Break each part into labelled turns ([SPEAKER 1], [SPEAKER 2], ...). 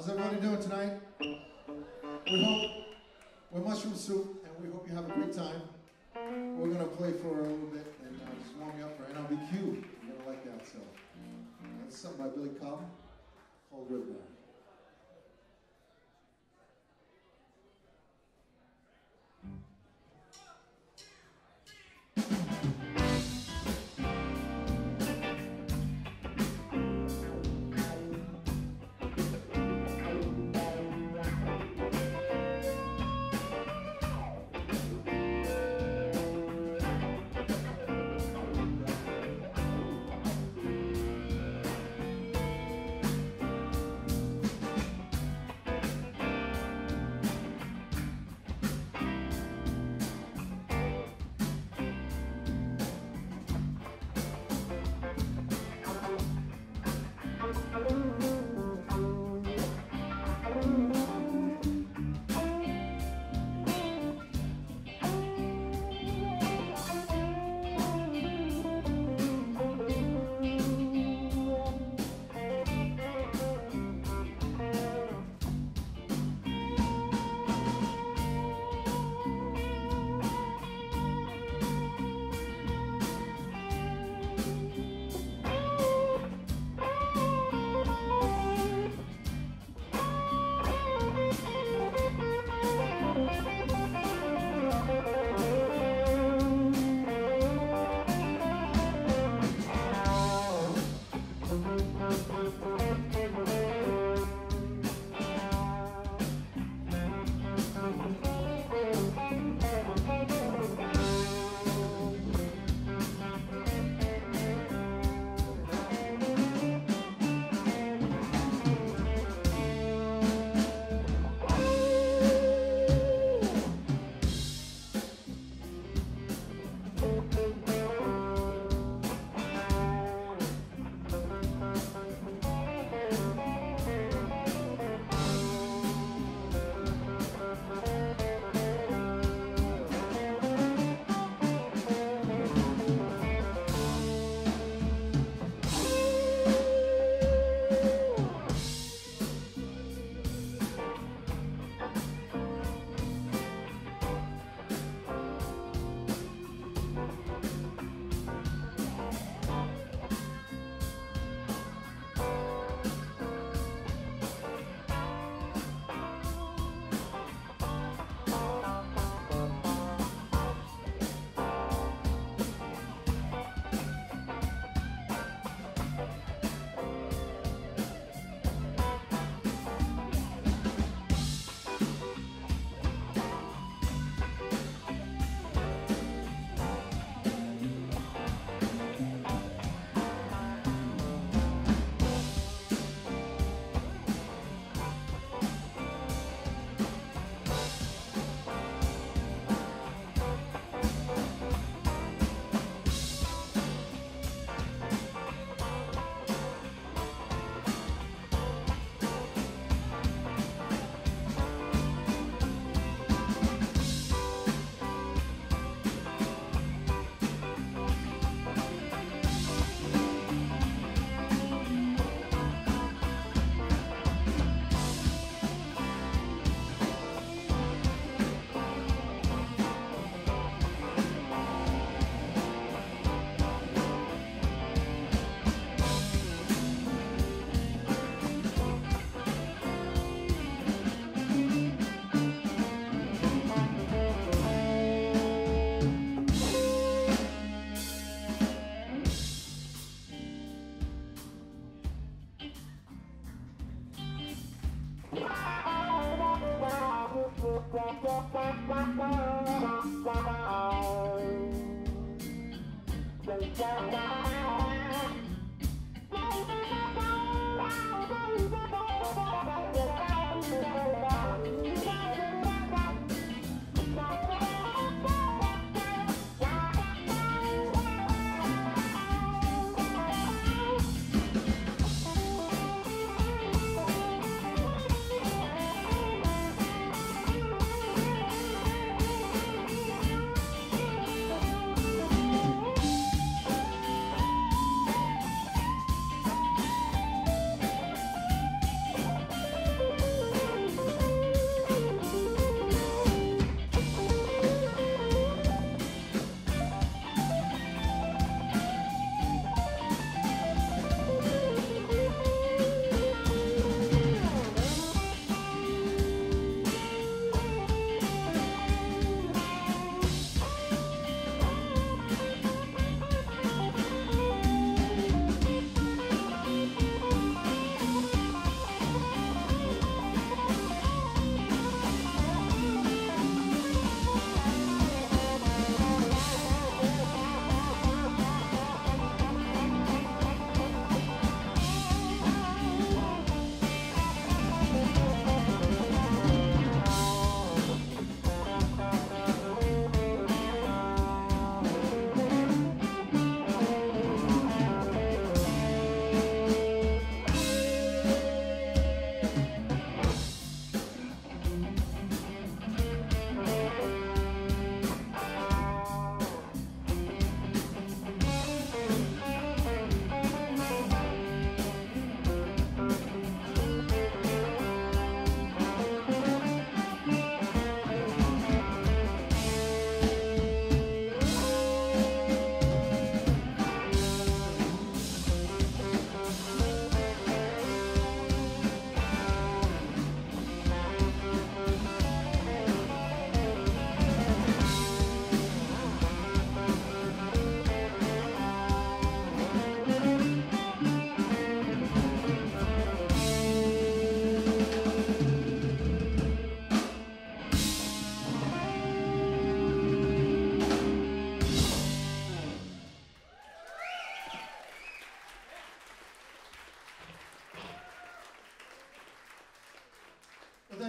[SPEAKER 1] How's everybody doing tonight? We hope we're Mushroom Soup, and we hope you have a great time. We're gonna play for a little bit and uh, just warm you up for NRBQ. You're gonna like that. So that's something by Billy Cobham called Red Baron. Bye.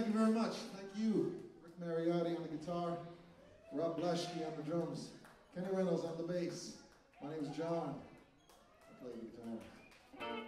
[SPEAKER 1] Thank you very much. Thank you. Rick Mariotti on the guitar, Rob Blaschke on the drums, Kenny Reynolds on the bass. My name is John. I play the guitar.